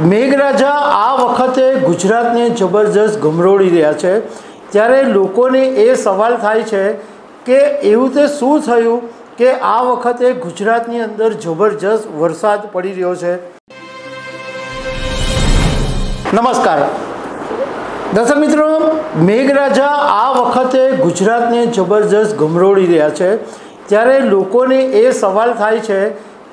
મેઘરાજા આ વખતે ગુજરાતને જબરજસ્ત ગમરોડી રહ્યા છે. ત્યારે લોકોને એ સવાલ થાય છે કે એવું તે શું થયું કે આ વખતે ગુજરાતની અંદર જબરજસ્ત વરસાદ પડી રહ્યો છે? નમસ્કાર. દર્શક મિત્રો, મેઘરાજા આ વખતે ગુજરાતને જબરજસ્ત ગમરોડી રહ્યા છે. ત્યારે લોકોને એ સવાલ થાય છે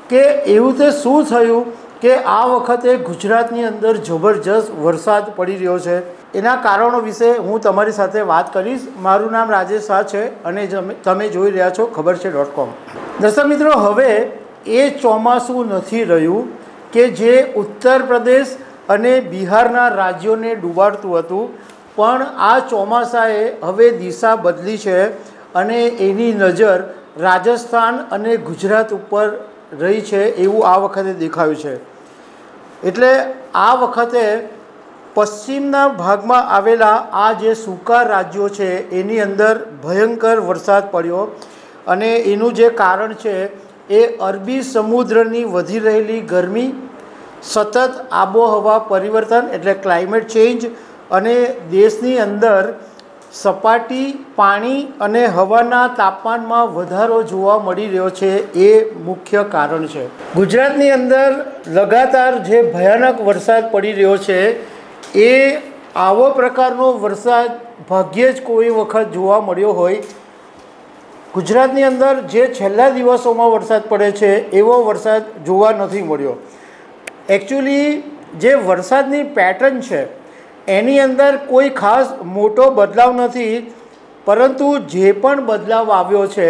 કે એવું તે શું થયું કે આ વખતે ગુજરાતની અંદર જબરજસ્ત વરસાદ પડી રહ્યો છે. એના કારણો વિશે હું તમારી સાથે વાત કરીશ. મારું નામ રાજેશ શાહ છે અને તમે જોઈ રહ્યા છો ખબર છે ડોટ કોમ. દર્શક મિત્રો, હવે એ ચોમાસું નથી રહ્યું કે જે ઉત્તર પ્રદેશ અને બિહારના રાજ્યોને ડૂબાડતું હતું. પણ આ ચોમાસાએ હવે દિશા બદલી છે અને એની નજર રાજસ્થાન અને ગુજરાત ઉપર રહી છે એવું આ વખતે દેખાયું છે. એટલે આ વખતે પશ્ચિમના ભાગમાં આવેલા આ જે સૂકા રાજ્યો છે, એની અંદર ભયંકર વરસાદ પડ્યો અને એનું જે કારણ છે, એ અરબી સમુદ્રની વધી રહેલી ગરમી, સતત આબોહવા પરિવર્તન એટલે ક્લાઇમેટ ચેન્જ અને દેશની અંદર સપાટી, પાણી અને હવાના તાપમાનમાં વધારો જોવા મળી રહ્યો છે એ મુખ્ય કારણ છે. ગુજરાતની અંદર લગાતાર જે ભયાનક વરસાદ પડી રહ્યો છે, એ આવો પ્રકારનો વરસાદ ભાગ્યે જ કોઈ વખત જોવા મળ્યો હોય. ગુજરાતની અંદર જે છેલ્લા દિવસોમાં વરસાદ પડે છે, એવો વરસાદ જોવા નથી મળ્યો. એકચ્યુઅલી જે વરસાદની પેટર્ન છે એની અંદર કોઈ ખાસ મોટો બદલાવ નથી, પરંતુ જે પણ બદલાવ આવ્યો છે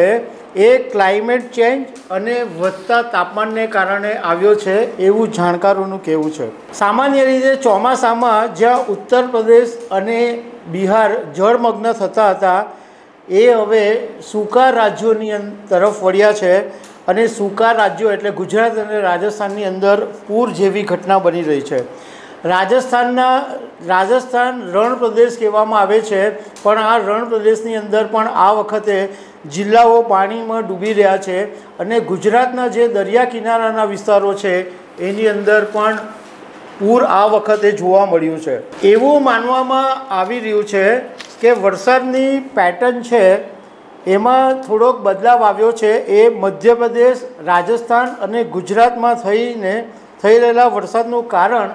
એ ક્લાઇમેટ ચેન્જ અને વધતા તાપમાનને કારણે આવ્યો છે એવું જાણકારોનું કહેવું છે. સામાન્ય રીતે ચોમાસામાં જ્યાં ઉત્તર પ્રદેશ અને બિહાર જળમગ્ન થતા હતા, એ હવે સૂકા રાજ્યોની તરફ વળ્યા છે અને સૂકા રાજ્યો એટલે ગુજરાત અને રાજસ્થાનની અંદર પૂર જેવી ઘટના બની રહી છે. રાજસ્થાનના, રાજસ્થાન રણ પ્રદેશ કહેવામાં આવે છે, પણ આ રણ પ્રદેશની અંદર પણ આ વખતે જિલ્લાઓ પાણીમાં ડૂબી રહ્યા છે અને ગુજરાતના જે દરિયા કિનારાના વિસ્તારો છે, એની અંદર પણ પૂર આ વખતે જોવા મળ્યું છે. એવું માનવામાં આવી રહ્યું છે કે વરસાદની પેટર્ન છે, એમાં થોડોક બદલાવ આવ્યો છે. એ મધ્યપ્રદેશ, રાજસ્થાન અને ગુજરાતમાં થઈને થઈ રહેલા વરસાદનું કારણ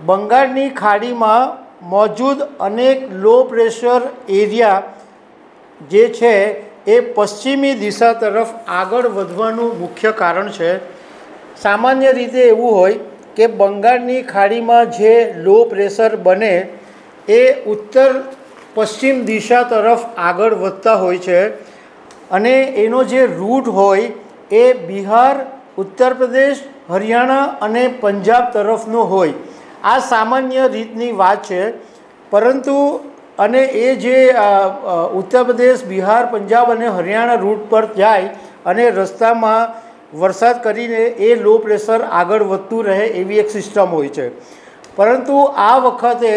બંગાળની ખાડીમાં મોજૂદ અનેક લો પ્રેશર એરિયા જે છે એ પશ્ચિમી દિશા તરફ આગળ વધવાનું મુખ્ય કારણ છે. સામાન્ય રીતે એવું હોય કે બંગાળની ખાડીમાં જે લો પ્રેશર બને એ ઉત્તર પશ્ચિમ દિશા તરફ આગળ વધતા હોય છે અને એનો જે રૂટ હોય એ બિહાર, ઉત્તર પ્રદેશ, હરિયાણા અને પંજાબ તરફનો હોય. આ સામાન્ય રીતની વાત છે. પરંતુ અને એ જે ઉત્તર પ્રદેશ, બિહાર, પંજાબ અને હરિયાણા રૂટ પર જાય અને રસ્તામાં વરસાદ કરીને એ લો પ્રેશર આગળ વધતું રહે એવી એક સિસ્ટમ હોય છે. પરંતુ આ વખતે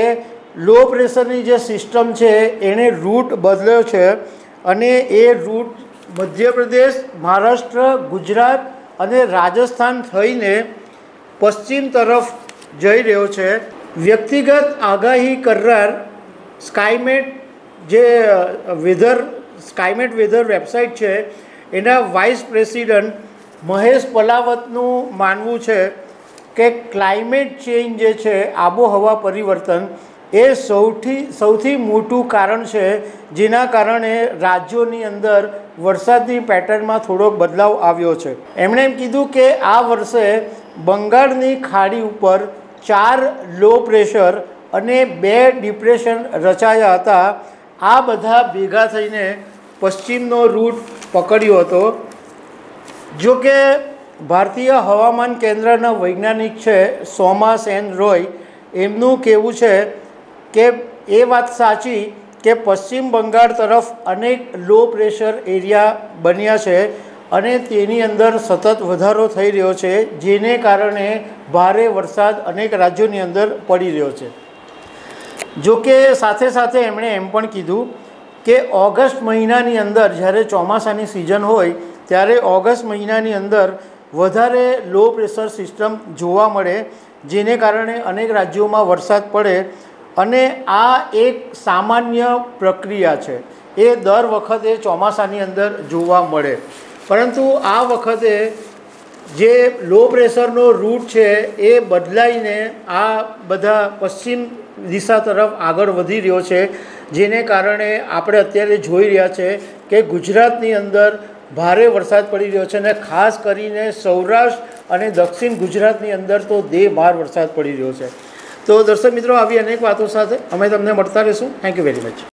લો પ્રેશરની જે સિસ્ટમ છે એણે રૂટ બદલ્યો છે અને એ રૂટ મધ્યપ્રદેશ મહારાષ્ટ્ર, ગુજરાત અને રાજસ્થાન થઈને પશ્ચિમ તરફ જઈ રહ્યો છે. વ્યક્તિગત આગાહી કરનાર સ્કાયમેટ જે વેધર, સ્કાયમેટ વેધર વેબસાઇટ છે, એના વાઇસ પ્રેસિડન્ટ મહેશ પલાવતનું માનવું છે કે ક્લાઇમેટ ચેન્જ જે છે, આબોહવા પરિવર્તન, એ સૌથી સૌથી મોટું કારણ છે, જેના કારણે રાજ્યોની અંદર વરસાદની પેટર્નમાં થોડોક બદલાવ આવ્યો છે. એમણે એમ કીધું કે આ વર્ષે બંગાળની ખાડી ઉપર ચાર લો પ્રેશર અને બે ડિપ્રેશન રચાયા હતા. આ બધા ભેગા થઈને પશ્ચિમનો રૂટ પકડ્યો હતો. જો કે ભારતીય હવામાન કેન્દ્રના વૈજ્ઞાનિક છે સોમા સેન રોય એમનું કહેવું છે કે એ વાત સાચી કે પશ્ચિમ બંગાળ તરફ અનેક લો પ્રેશર એરિયા બન્યા છે. અને તેની અંદર સતત વધારો થઈ રહ્યો છે, જેને કારણે ભારે વરસાદ અનેક રાજ્યોની અંદર પડી રહ્યો છે. જો કે સાથે સાથે એમણે એમ પણ કીધું કે ઓગસ્ટ મહિનાની અંદર જ્યારે ચોમાસાની સિઝન હોય, ત્યારે ઓગસ્ટ મહિનાની અંદર વધારે લો પ્રેશર સિસ્ટમ જોવા મળે, જેને કારણે અનેક રાજ્યોમાં વરસાદ પડે અને આ એક સામાન્ય પ્રક્રિયા છે. એ દર વખતે ચોમાસાની અંદર જોવા મળે. પરંતુ આ વખતે જે લો પ્રેશરનો રૂટ છે, એ બદલાઈને આ બધા પશ્ચિમ દિશા તરફ આગળ વધી રહ્યો છે, જેને કારણે આપણે અત્યારે જોઈ રહ્યા છે કે ગુજરાતની અંદર ભારે વરસાદ પડી રહ્યો છે અને ખાસ કરીને સૌરાષ્ટ્ર અને દક્ષિણ ગુજરાતની અંદર તો દેભાર વરસાદ પડી રહ્યો છે. તો દર્શક મિત્રો, આવી અનેક વાતો સાથે અમે તમને મળતા રહીશું. Thank you very much